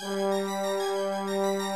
Música